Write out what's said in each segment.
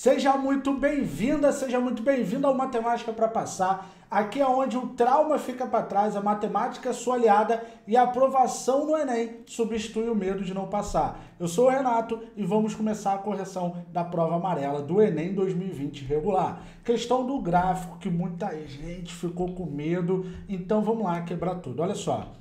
Seja muito bem-vinda, seja muito bem-vindo ao Matemática para Passar. Aqui é onde o trauma fica para trás, a matemática é sua aliada e a aprovação no Enem substitui o medo de não passar. Eu sou o Renato e vamos começar a correção da prova amarela do Enem 2020 regular. Questão do gráfico que muita gente ficou com medo, então vamos lá quebrar tudo. Olha só,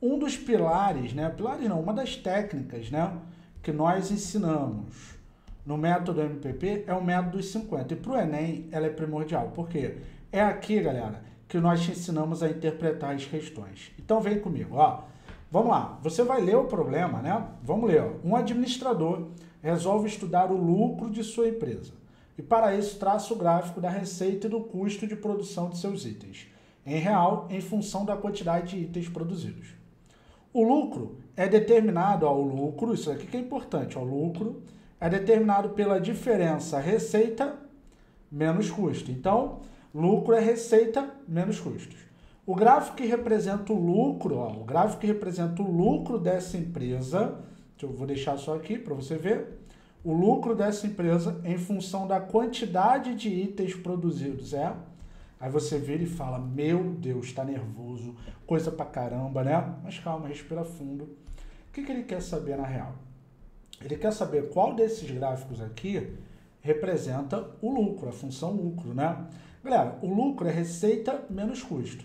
um dos pilares, né? Pilares não, uma das técnicas, né? Que nós ensinamos no método MPP é o método dos 50. E para o Enem ela é primordial. Por quê? É aqui, galera, que nós te ensinamos a interpretar as questões. Então vem comigo, ó. Vamos lá, você vai ler o problema, né? Vamos ler. Ó. Um administrador resolve estudar o lucro de sua empresa e para isso traça o gráfico da receita e do custo de produção de seus itens, em real, em função da quantidade de itens produzidos. O lucro é determinado ao lucro, isso aqui que é importante, ao lucro é determinado pela diferença receita menos custo. Então, lucro é receita menos custos. O gráfico que representa o lucro, ó, o gráfico que representa o lucro dessa empresa, eu vou deixar só aqui para você ver, o lucro dessa empresa em função da quantidade de itens produzidos é. Aí você vira e fala: Meu Deus, está nervoso, coisa pra caramba, né? Mas calma, respira fundo. O que, que ele quer saber na real? Ele quer saber qual desses gráficos aqui representa o lucro, a função lucro, né? Galera, o lucro é receita menos custo.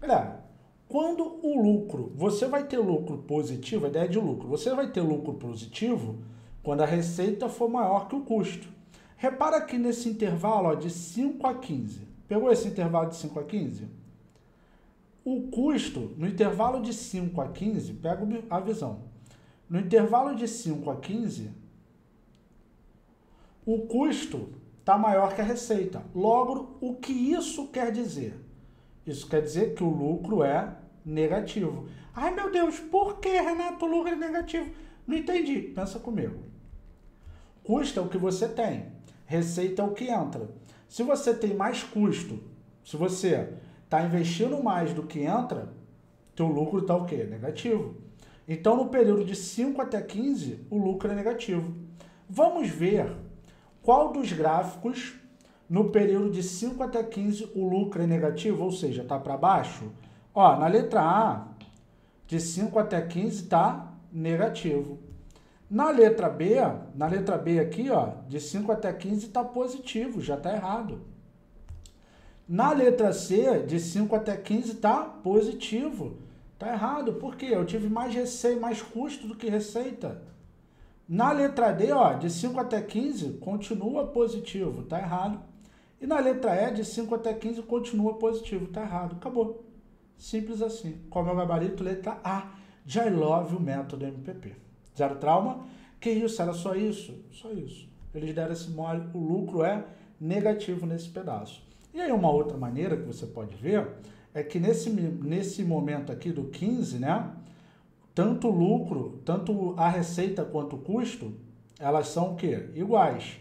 Galera, quando o lucro, você vai ter lucro positivo, a ideia de lucro, você vai ter lucro positivo quando a receita for maior que o custo. Repara aqui nesse intervalo ó, de 5 a 15. Pegou esse intervalo de 5 a 15? O custo, no intervalo de 5 a 15, pega a visão. No intervalo de 5 a 15, o custo está maior que a receita. Logo, o que isso quer dizer? Isso quer dizer que o lucro é negativo. Ai meu Deus, por que, Renato, o lucro é negativo? Não entendi. Pensa comigo. Custo é o que você tem, receita é o que entra. Se você tem mais custo, se você está investindo mais do que entra, teu lucro está o quê? Negativo. Então, no período de 5 até 15, o lucro é negativo. Vamos ver qual dos gráficos no período de 5 até 15 o lucro é negativo, ou seja, está para baixo. Ó, na letra A, de 5 até 15 está negativo. Na letra B, na letra B aqui, ó, de 5 até 15 está positivo, já está errado. Na letra C, de 5 até 15 está positivo. Tá errado, por quê? Eu tive mais receita, mais custo do que receita. Na letra D, ó, de 5 até 15, continua positivo, tá errado. E na letra E, de 5 até 15, continua positivo, tá errado. Acabou. Simples assim. Qual é o gabarito? Letra A. De I love o método MPP. Zero trauma. Que isso? Era só isso? Só isso. Eles deram esse mole, o lucro é negativo nesse pedaço. E aí uma outra maneira que você pode ver é que nesse, nesse momento aqui do 15, né? Tanto o lucro, tanto a receita quanto o custo, elas são o quê? Iguais.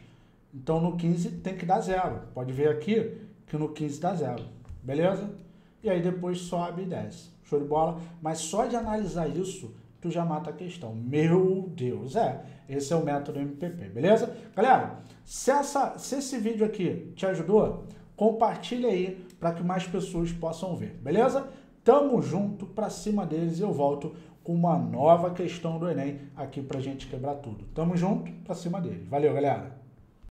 Então no 15 tem que dar zero. Pode ver aqui que no 15 dá zero. Beleza? E aí depois sobe e desce. Show de bola? Mas só de analisar isso, tu já mata a questão. Meu Deus, é. Esse é o método MPP, beleza? Galera, se, essa, se esse vídeo aqui te ajudou, compartilha aí para que mais pessoas possam ver, beleza? Tamo junto para cima deles eu volto com uma nova questão do Enem aqui para gente quebrar tudo. Tamo junto para cima deles. Valeu, galera!